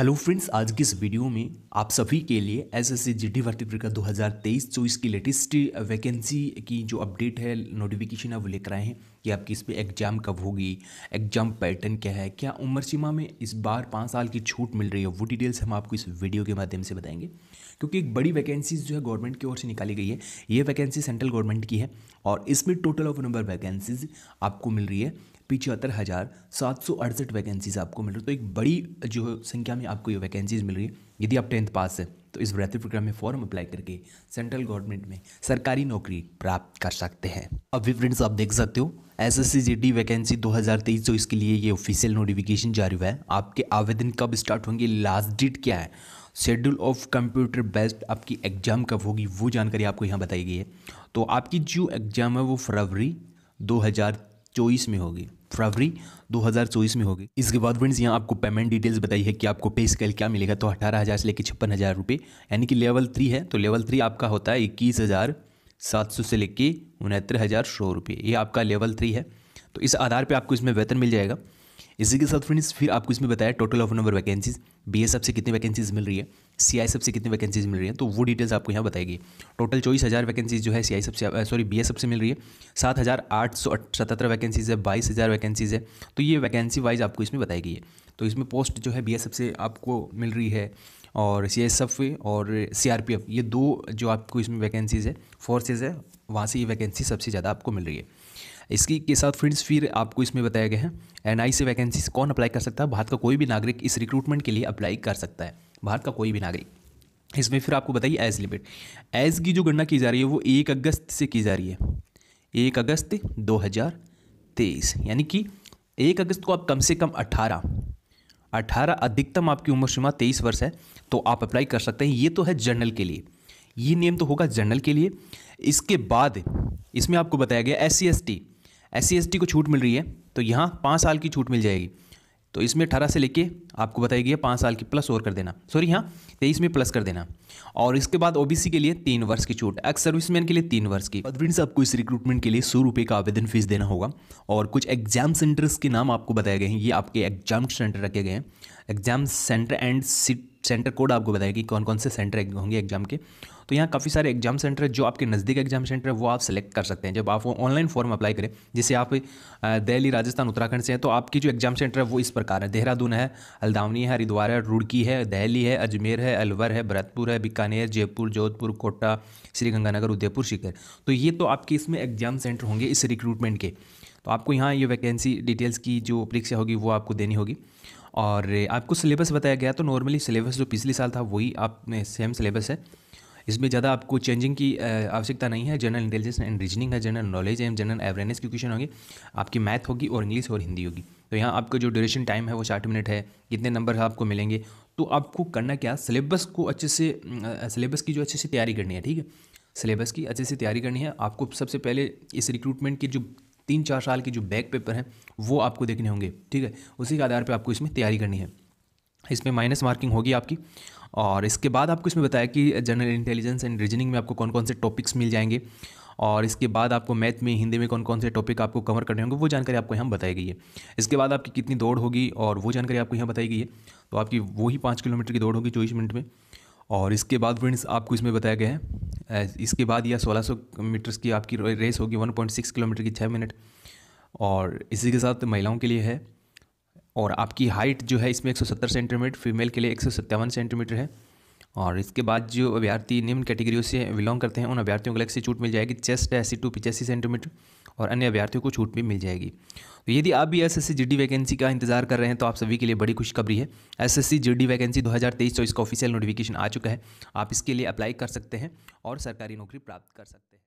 Hello friends आज की इस वीडियो में आप सभी के लिए S S C G D भर्ती परीक्षा दो हज़ार तेईस चौबीस की लेटेस्ट वैकेंसी की जो अपडेट है नोटिफिकेशन है, वो लेकर आए हैं कि आपकी इस पर एग्ज़ाम कब होगी एग्ज़ाम पैटर्न क्या है, क्या उम्र सीमा में इस बार पाँच साल की छूट मिल रही है, वो डिटेल्स हम आपको इस वीडियो के माध्यम से बताएँगे। क्योंकि एक बड़ी वैकेंसीज जो है गवर्नमेंट की ओर से निकाली गई है, ये वैकेंसी सेंट्रल गवर्नमेंट की है और इसमें टोटल ऑफ़ नंबर वैकेंसीज आपको मिल रही है। पिछहत्तर हज़ार सात सौ अड़सठ वैकेंसीज आपको मिल रही तो एक बड़ी जो संख्या में आपको ये वैकेंसीज मिल रही है, यदि आप टेंथ पास है तो इस भर्ती प्रोग्राम में फॉर्म अप्लाई करके सेंट्रल गवर्नमेंट में सरकारी नौकरी प्राप्त कर सकते हैं। अभी फ्रेंड्स आप देख सकते हो S S C G D vacancy दो हज़ार तेईस, जो इसके लिए ये ऑफिशियल नोटिफिकेशन जारी हुआ है, आपके आवेदन कब स्टार्ट होंगे लास्ट डेट क्या है शेड्यूल ऑफ़ कंप्यूटर बेस्ड आपकी एग्ज़ाम कब होगी, वो जानकारी आपको यहाँ बताई गई है। तो आपकी जो एग्ज़ाम है वो फरवरी दो हज़ार चौबीस में होगी। फरवरी 2024 में होगी। इसके बाद फ्रेंड्स यहाँ आपको पेमेंट डिटेल्स बताई है कि आपको पे स्केल क्या मिलेगा। तो अठारह हज़ार से लेकर छप्पन हज़ार रुपये यानी कि लेवल थ्री है। तो लेवल थ्री आपका होता है इक्कीस हज़ार सात सौ से लेकर उनहत्तर हज़ार सौ रुपये ये आपका लेवल थ्री है। तो इस आधार पर आपको इसमें वेतन मिल जाएगा। इसी के साथ फ्रेंड्स फिर आपको इसमें बताया total of number vacancies B S से कितनी वैकेंसीज मिल रही है सी आई से कितनी वैकेंसीज मिल रही है तो वो डिटेल्स आपको यहाँ बताएगी। टोटल चौबीस हज़ार वैकेंसीज जो है सी आई से सॉरी बी एस से मिल रही है, सात हज़ार आठ सौ सतहत्तर वैकेंसीज है, बाईस हज़ार वैकेंसीज है तो ये वैकेंसी वाइज आपको इसमें बताई गई है तो इसमें पोस्ट जो है बी से आपको मिल रही है, और सी एस एफ़ और सी आर पी एफ़ ये दो जो आपको इसमें वैकेंसीज है फोर्सेज है, वहाँ से ये वैकेंसी सबसे ज़्यादा आपको मिल रही है। इसकी के साथ फ्रेंड्स फिर आपको इसमें बताया गया है एन से वैकेंसी कौन अप्लाई कर सकता है? भारत का कोई भी नागरिक इस रिक्रूटमेंट के लिए अप्लाई कर सकता है। भारत का कोई भी नागरिक। इसमें फिर आपको बताइए एज लिमिट एज की जो गणना की जा रही है, वो एक अगस्त से की जा रही है। एक अगस्त दो हज़ार तेईस, यानी कि एक अगस्त को आप कम से कम अट्ठारह अठारह अधिकतम आपकी उम्र सीमा तेईस वर्ष है तो आप अप्लाई कर सकते हैं। ये तो है जनरल के लिए। ये नियम तो होगा जनरल के लिए। इसके बाद, इसमें आपको बताया गया एस सी एस सी को छूट मिल रही है तो यहाँ पाँच साल की छूट मिल जाएगी। तो इसमें अठारह से लेके आपको बताई गई है, पाँच साल की प्लस और कर देना। सॉरी यहाँ तेईस में प्लस कर देना। और इसके बाद ओबीसी के लिए तीन वर्ष की छूट। एक्स सर्विसमैन के लिए तीन वर्ष की। फ्रेंड्स आपको इस रिक्रूटमेंट के लिए सौ रुपये का आवेदन फ़ीस देना होगा। और कुछ एग्ज़ाम सेंटर्स के नाम आपको बताए गए हैं। ये आपके एग्ज़ाम सेंटर रखे गए हैं। Exam center and seat center code आपको बताया कि कौन कौन से सेंटर होंगे एग्ज़ाम के। तो यहाँ काफ़ी सारे एग्ज़ाम सेंटर है जो आपके नज़दीक एग्ज़ाम सेंटर है, वो आप सेलेक्ट कर सकते हैं। जब आप वो ऑनलाइन फॉर्म अप्लाई करें, जैसे आप दिल्ली, राजस्थान, उत्तराखंड से हैं तो आपकी जो एग्ज़ाम सेंटर है वो इस प्रकार है। देहरादून है, हल्द्वानी है, हरिद्वार है, रुड़की है, दहली है, अजमेर है, अलवर है, भरतपुर है, बीकानेर, जयपुर, जोधपुर, कोटा, श्रीगंगानगर, उदयपुर, शिखर। तो ये तो आपके इसमें एग्ज़ाम सेंटर होंगे इस रिक्रूटमेंट के। तो आपको यहाँ ये वैकेंसी डिटेल्स की जो परीक्षा होगी वो आपको देनी होगी। और आपको सिलेबस बताया गया तो नॉर्मली सिलेबस जो पिछले साल था, वही आप सेम सिलेबस है। इसमें ज़्यादा आपको चेंजिंग की आवश्यकता नहीं है। जनरल इंटेलिजेंस एंड रीजनिंग है general knowledge and general awareness के क्वेश्चन होंगे। आपकी मैथ होगी और इंग्लिश और हिंदी होगी। तो यहाँ आपका जो ड्यूरेशन टाइम है, वो साठ मिनट है। कितने नंबर आपको मिलेंगे? तो आपको करना क्या? सिलेबस को अच्छे से सिलेबस की जो अच्छे से तैयारी करनी है, ठीक है? सिलेबस की अच्छे से तैयारी करनी है। आपको सबसे पहले इस रिक्रूटमेंट की जो तीन चार साल के जो बैक पेपर हैं, वो आपको देखने होंगे, ठीक है? उसी के आधार पर आपको इसमें तैयारी करनी है। इसमें माइनस मार्किंग होगी आपकी, और इसके बाद आपको इसमें बताया कि जनरल इंटेलिजेंस एंड रीजनिंग में आपको कौन कौन से टॉपिक्स मिल जाएँगे, और इसके बाद आपको मैथ में, हिंदी में कौन कौन से टॉपिक आपको कवर करने होंगे, वो जानकारी आपको यहाँ बताई गई है। इसके बाद आपकी कितनी दौड़ होगी, और वो जानकारी आपको यहाँ बताई गई है तो आपकी वही पाँच किलोमीटर की दौड़ होगी चौबीस मिनट में, और इसके बाद फ्रेंड्स, आपको इसमें बताया गया है इसके बाद यह 1600 मीटर्स की आपकी रेस होगी 1.6 किलोमीटर की छः मिनट। और इसी के साथ महिलाओं के लिए है। और आपकी हाइट जो है, इसमें 170 सेंटीमीटर, फीमेल के लिए एक सौ सत्तावन सेंटीमीटर है। और इसके बाद जो अभ्यर्थी निम्न कैटेगरी से बिलोंग करते हैं, उन अभ्यर्थियों को अलग से छूट मिल जाएगी। चेस्ट है अस्सी टू पिचासी सेंटीमीटर। और अन्य अभ्यर्थियों को छूट भी मिल जाएगी। तो यदि आप भी एस एस वैकेंसी का इंतज़ार कर रहे हैं तो आप सभी के लिए बड़ी खुशखबरी है। एस एस वैकेंसी 2023 हज़ार इसका ऑफिशियल नोटिफिकेशन आ चुका है। आप इसके लिए अप्लाई कर सकते हैं और सरकारी नौकरी प्राप्त कर सकते हैं।